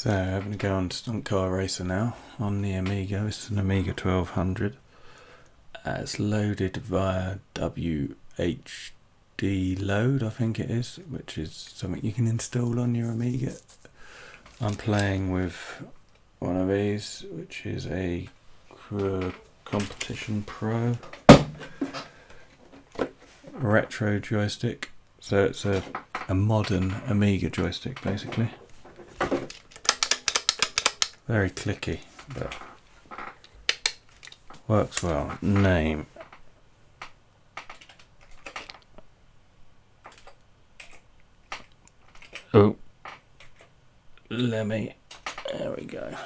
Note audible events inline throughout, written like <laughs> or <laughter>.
So having to go on Stunt Car Racer now on the Amiga. This is an Amiga 1200. Uh, it's loaded via WHD load, I think it is, which is something you can install on your Amiga. I'm playing with one of these, which is a Competition Pro retro joystick. So it's a, a modern Amiga joystick basically. Very clicky, but works well. Name. Oh, let me. There we go.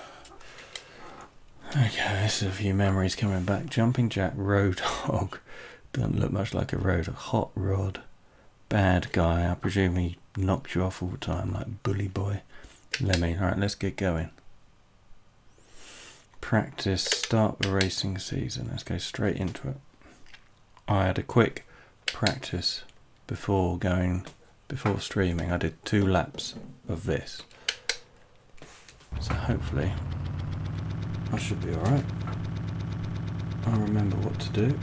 Okay, this is a few memories coming back. Jumping Jack Roadhog <laughs> doesn't look much like a road. A Hot Rod, bad guy. I presume he knocked you off all the time, like Bully Boy. Lemmy. All right, let's get going practice, start the racing season. Let's go straight into it. I had a quick practice before going, before streaming. I did two laps of this. So hopefully I should be alright. I'll remember what to do.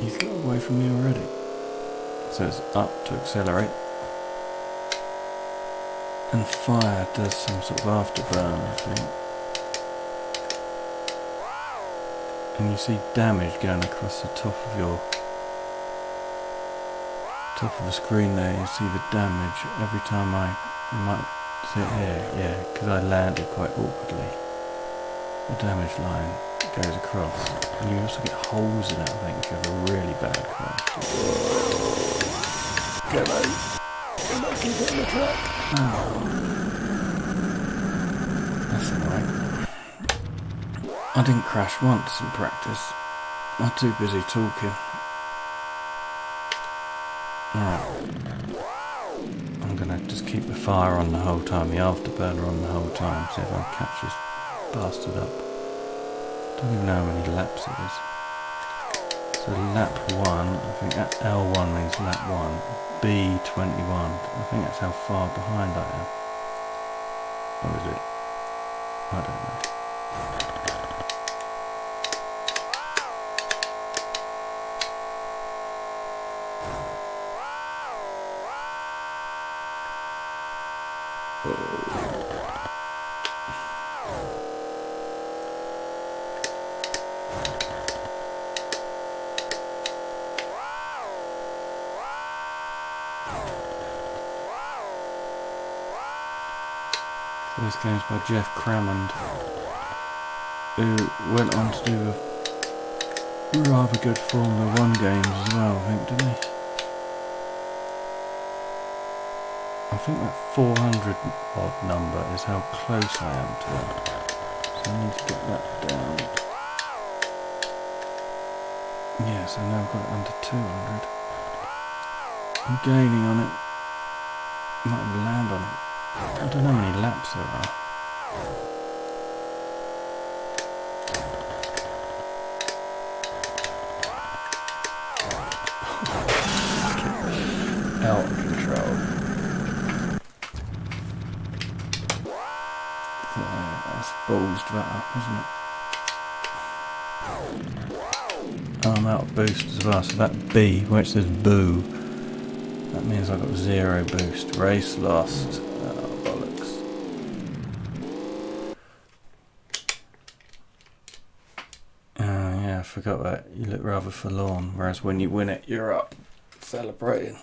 He's got away from me already. So it's up to accelerate. And fire does some sort of afterburn, I think. And you see damage going across the top of your top of the screen there. You see the damage every time I you might see it here, yeah, because I landed quite awkwardly. The damage line goes across. And you also get holes in it, I think, if you have a really bad crash. Get out. Back get in the. Oh. That's alright. I didn't crash once in practice. I'm too busy talking. Alright. I'm gonna just keep the fire on the whole time, the afterburner on the whole time, see if I can catch this bastard up. Don't even know how many laps it is. So lap 1, I think that L1 means lap 1. B21, I think that's how far behind I am. Or is it? I don't know. Game's by Geoff Crammond, who went on to do a rather good Formula One games as well, I think, didn't he? I think that 400 odd number is how close I am to it. So I need to get that down. Yeah, so now I've got it under 200. I'm gaining on it. I Might land on it. I don't know how many laps there are. Out of control. that's ballsed that up, isn't it? I'm out of boost as well, so that B, it says boo, that means I've got zero boost. Race lost. Forgot that. You look rather forlorn, whereas when you win it, you're up celebrating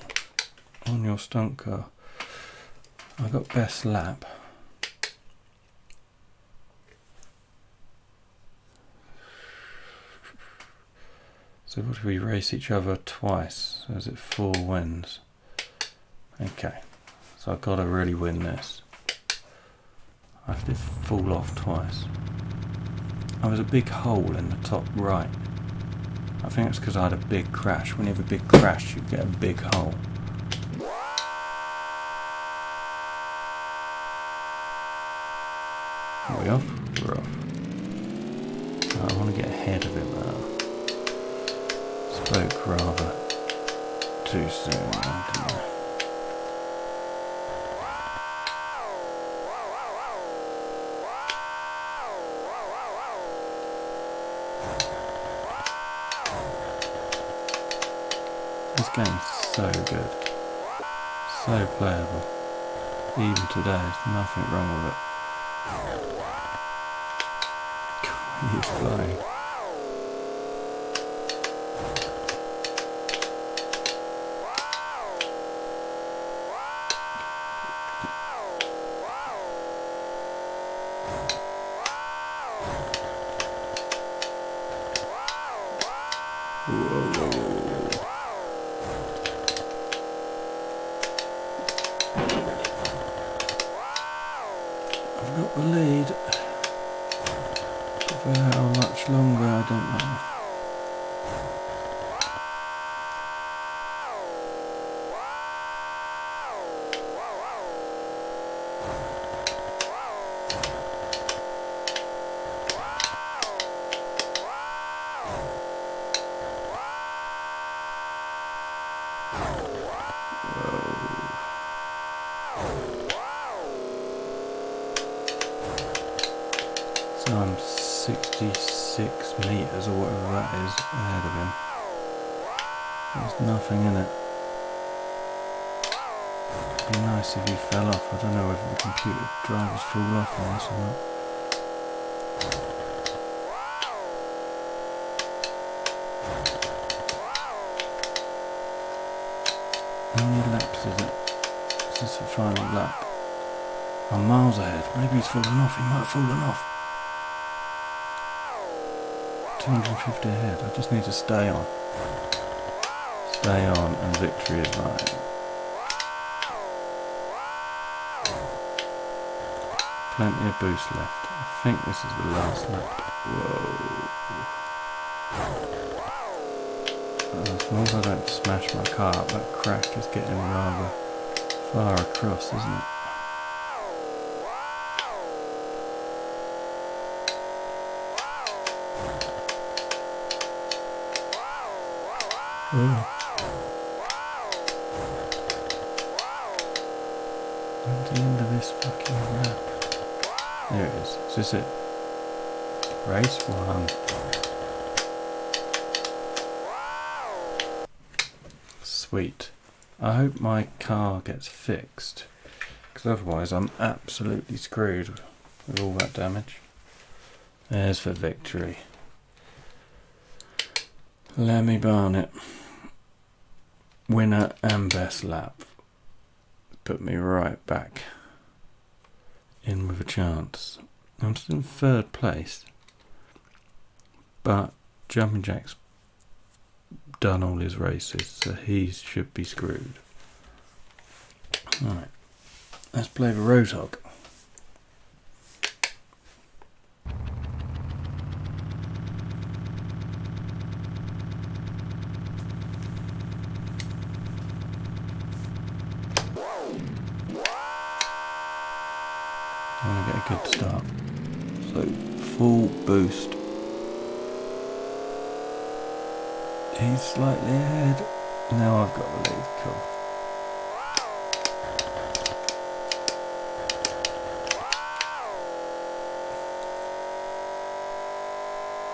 on your stunt car. I got best lap. So what if we race each other twice? So is it four wins? Okay, so I've got to really win this. I have to fall off twice. There was a big hole in the top right. I think it's because I had a big crash. When you have a big crash, you get a big hole. Are we off? We're off. Oh, I want to get ahead of him now. Spoke rather too soon, game's so good. So playable. Even today, there's nothing wrong with it. <laughs> He's flying. I'm miles ahead. Maybe he's fallen off. He might have fallen off. 250 ahead. I just need to stay on. Stay on and victory is mine. Plenty of boost left. I think this is the last lap. Whoa. As long as I don't smash my car that crack is getting rather far across, isn't it? The end of this fucking? There it is. Is this it? Race one. Sweet. I hope my car gets fixed. Because otherwise I'm absolutely screwed with all that damage. There's for victory. Lemmy Barnett winner and best lap. Put me right back in with a chance. I'm still in third place, but Jumping Jack's done all his races, so he should be screwed. Alright, let's play the Roadhog. I want to get a good start. So, full boost. He's slightly ahead. Now I've got the lead. Cool.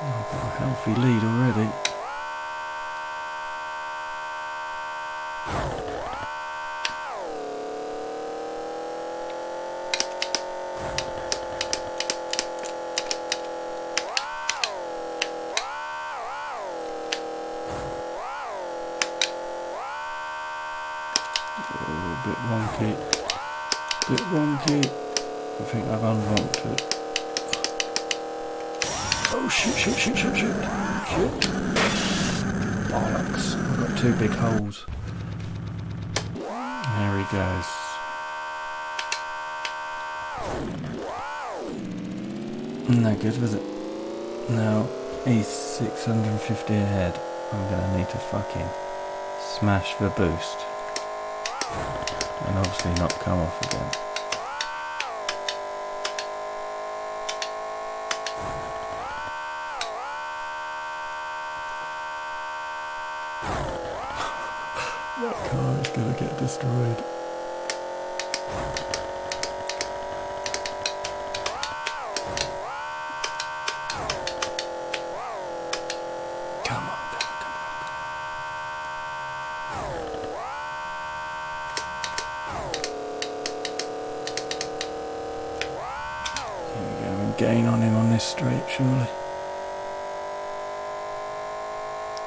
Oh, healthy lead already. Bollocks. I've got two big holes. There he goes. No good, was it? Now, he's 650 ahead. I'm gonna need to fucking smash the boost. And obviously not come off again. Car is gonna get destroyed. Come on. Here we go, and gain on him on this straight, surely.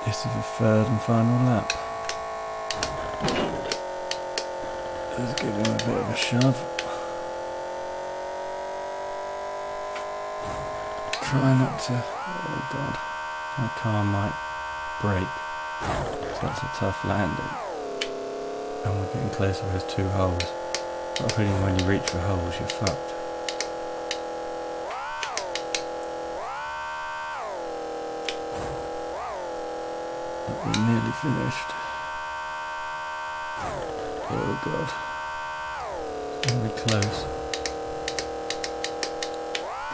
This is the third and final lap. Let's give him a bit of a shove. Try not to. Oh god. My car might break. So that's a tough landing. And we're getting closer to those two holes. A feeling when you reach the holes, you're fucked. But we're nearly finished. Oh god. Close.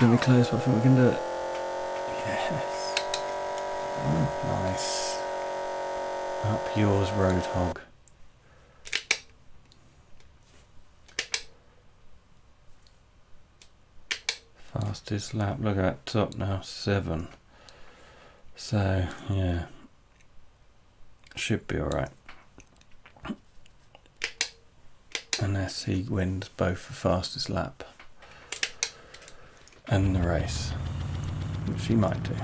Gonna be close, but I think we can do it. Yes. Mm, nice. Up yours, Roadhog. Fastest lap. Look at that top now, seven. So, yeah. Should be alright. Unless he wins both the fastest lap and the race, which he might do.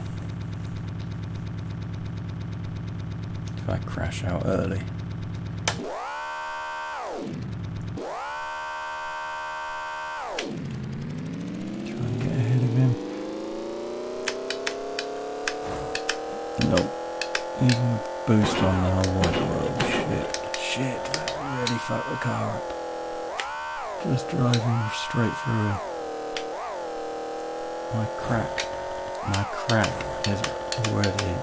If I crash out early. Boost on the whole. Oh shit. Shit, that really fucked the car up. Just driving straight through. My crack, my crack is already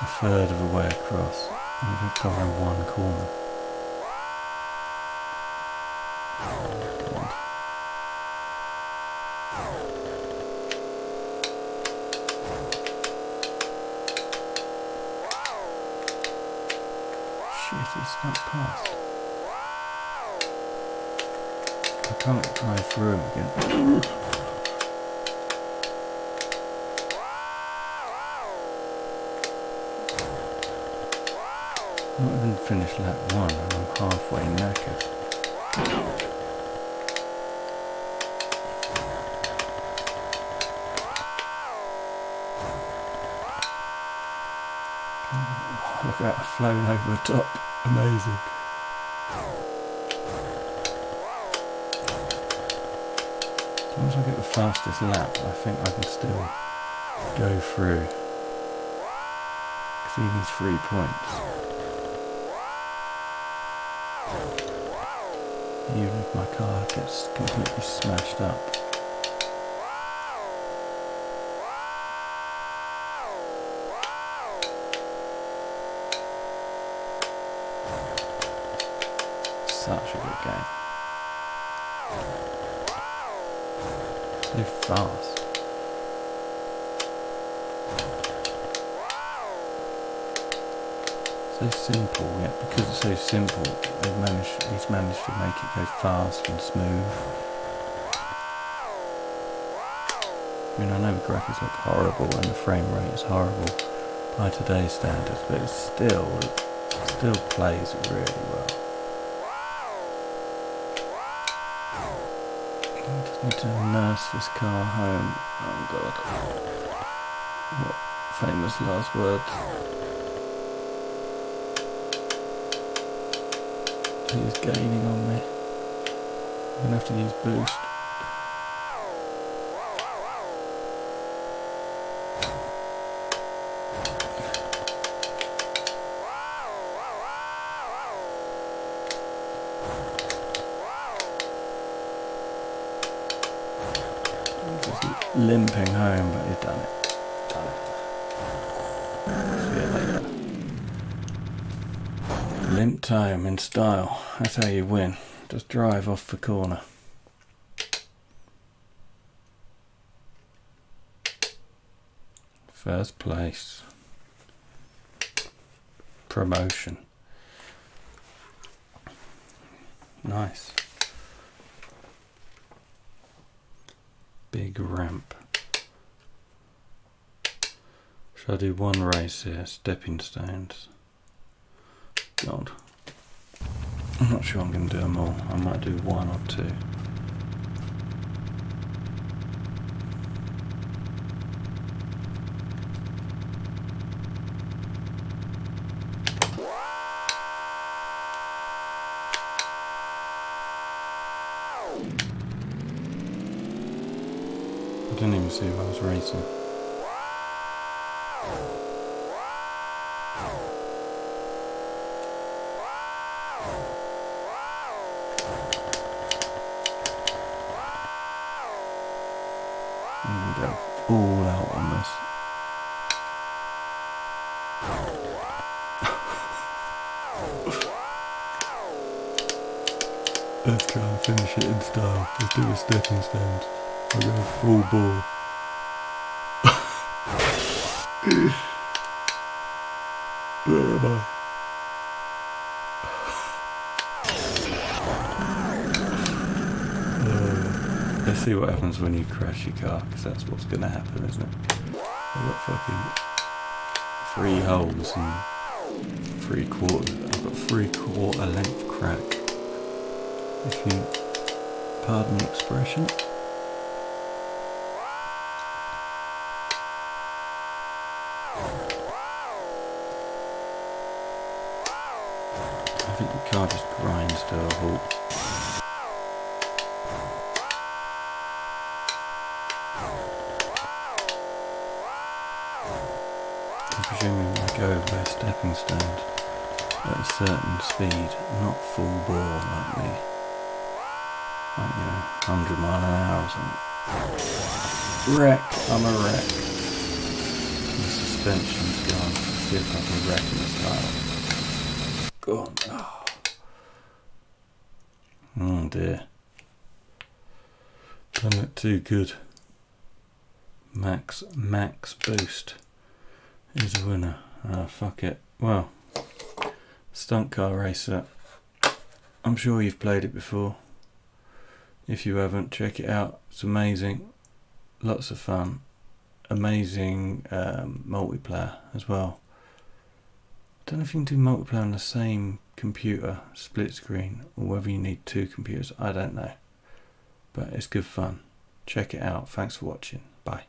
a third of the way across. Going to one corner. Through again. Not even finished lap one and I'm halfway knackered. Look at that flown over the top. Amazing. As long as I get the fastest lap, I think I can still go through. Because he needs three points. Even if my car gets completely smashed up. Such a good game. So fast. So simple, yet because it's so simple, they've managed, he's managed to make it go fast and smooth. I mean, I know the graphics look horrible and the frame rate is horrible by today's standards, but it still, it still plays really well. Need to nurse this car home. Oh god. What famous last words? He's gaining on me. I'm gonna have to use boost. Limping home, but he's done it. Done it. See you later. Limp time in style. That's how you win. Just drive off the corner. First place. Promotion. Nice. Big ramp. Should I do one race here? Stepping stones. God. I'm not sure I'm going to do them all. I might do one or two. I didn't even see who I was racing. Go all out on this. Let's try and finish it in style. Let's do a stepping stones. I'll go full ball. Where am I? Uh, let's see what happens when you crash your car, because that's what's going to happen, isn't it? I've got fucking three holes and three quarter. I've got three quarter length crack. If you pardon the expression. Car just grinds to a halt. I'm presuming I go their stepping stones at a certain speed, not full bore like me. Like, you know, 100 mile an hour or something. Wreck! I'm a wreck. The suspension's gone. Let's see if I can wreck in this tile. Go on. Oh. Oh dear. Done it too good. Max, max boost is a winner. Ah, fuck it. Well, Stunt Car Racer. I'm sure you've played it before. If you haven't, check it out. It's amazing. Lots of fun. Amazing um, multiplayer as well. Don't know if you can do multiplayer on the same computer, split screen, or whether you need two computers. I don't know. But it's good fun. Check it out. Thanks for watching.